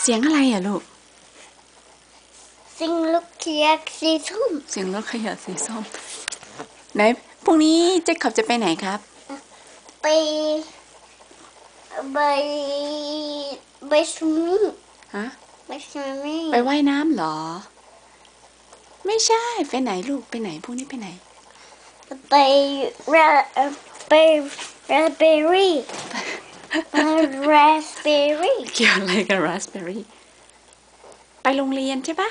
เสียงอะไรอะลูกสิ่งลูกเทียกสีส้ม เสียงรถขยะสีส้ม ไหนพรุ่งนี้เจ๊ขับจะไปไหนครับ ไป ไป ไปสวิมฮะ ไปสวิมไปว่ายน้ำเหรอ ไม่ใช่ ไปไหนลูก ไปไหนพรุ่งนี้ไปไหน ไปราไปราสเบอรี่รา สเบอรี่เกี่ยวอะไรกับราสเบอร์รี่ไปโรงเรียนใช่ปะ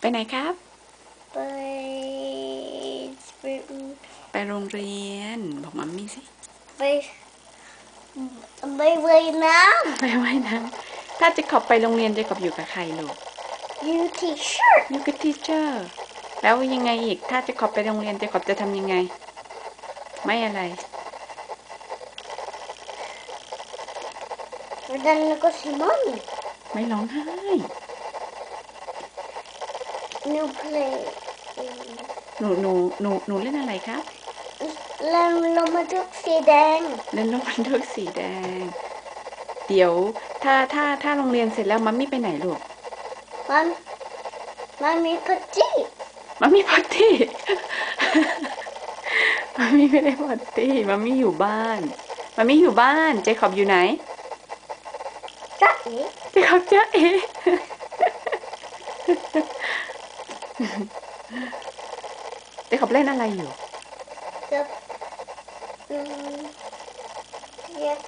ไปไหนครับ ไปไปโรงเรียน บอกมัมมี่สิ ไปไปว่ายน้ไปว่ายน้ำถ้าเจะขอบไปโรงเรียนเจะขอบอยู่กับใครลูกำยูทีชิร์ตอยู่กับทีเชอร์แล้วยังไงอีก ถ้าเจะขอบไปโรงเรียนเจะขอบจะทำยังไง ไม่อะไร ดันแล้วก็ซิมอน ไม่ร้องไห้นิวเพลย์หนูหนูหนูหนูเล่นอะไรครับแล้วเรามาทุกสีแดง เล่นรถบรรทุกสีแดง เดี๋ยวถ้าถ้าถ้าโรงเรียนเสร็จแล้วมัมมี่ไปไหนลูก มันมันมีพัตตี้มัมมี่ปาร์ตี้มัมมี่ไม่ได้ปาร์ตี้มัมมี่อยู่บ้านมัมมี่อยู่บ้าน เจคอบอยู่ไหนจ้า เอ๋เจคอบจ้าเอเจคอบเล่นอะไรอยู่กับอืมเรียก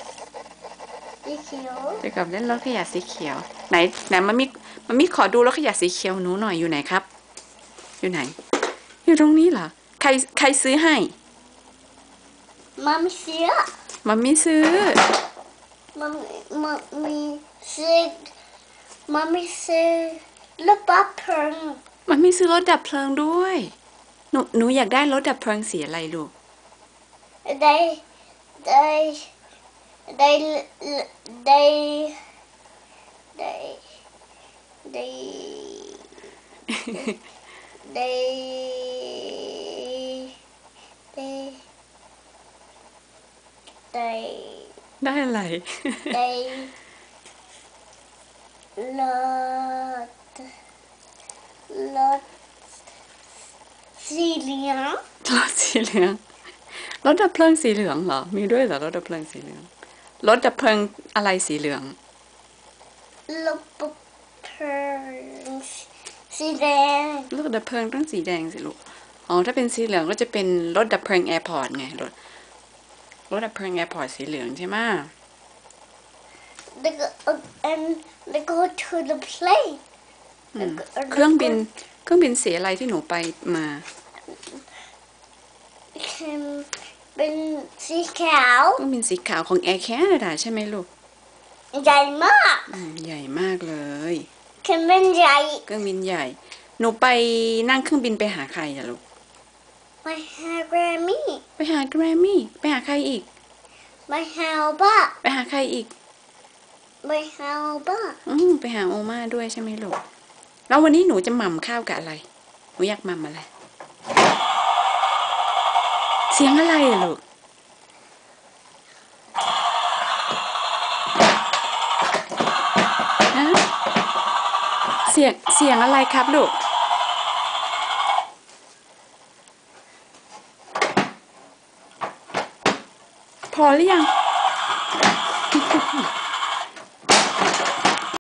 สีเขียวเจคอบเล่นรถขยะสีเขียว ไหนไหนมัมมี่มัมมี่ขอดูรถขยะสีเขียวหนูหน่อยอยู่ไหนครับ อยู่ไหน อยู่ตรงนี้เหรอใครใครซื้อให้มัมเสียมัมมี่ซื้อ มัมมัมมี ซื้อมัมมีซื้อลูกปั๊บเพิง มันมีซื้อรถดับเพลิงด้วย หนูหนูอยากได้รถดับเพลิงสีอะไรลูก ได้ ได้ได้ได้ได้ได้ได้ได้ได้ได้อะไรได้ รถรถสีเหลืองรถสีเหลืองรถดับเพลิงสีเหลืองเหรอ มีด้วยเหรอรถดับเพลิงสีเหลือง รถดับเพลิงอะไรสีเหลือง รถดับเพลิงสีแดง รถดับเพลิงต้องสีแดงสิลูก อ๋อ ถ้าเป็นสีเหลืองก็จะเป็นรถดับเพลิง airport ไง รถ รถดับเพลิง airport สีเหลืองใช่ไหมแล้วก็ and แล้วก็ to the plane อืมแล้วก็เครื่องบินเครื่องบินสีอะไรที่หนูไปมา เป็นสีขาวเครื่องบินสีขาวของแอร์แคนาดาใช่ไหมลูก ใหญ่มากอืมใหญ่มากเลยเครื่องบินใหญ่เครื่องบินใหญ่ หนูไปนั่งเครื่องบินไปหาใครอะลูกมาหาแกรมมี่ ไปหาแกรมมี่ ไปหาใครอีกมาหาบ้าไปหาใครอีก มาหาบ้าอืมไปหาโอมาด้วยใช่ไหมลูก แล้ววันนี้หนูจะหม่ำข้าวกับอะไร หนูอยากหม่ำอะไร เสียงอะไรอะลูกฮะเสียงเสียงอะไรครับลูกพอหรือยัง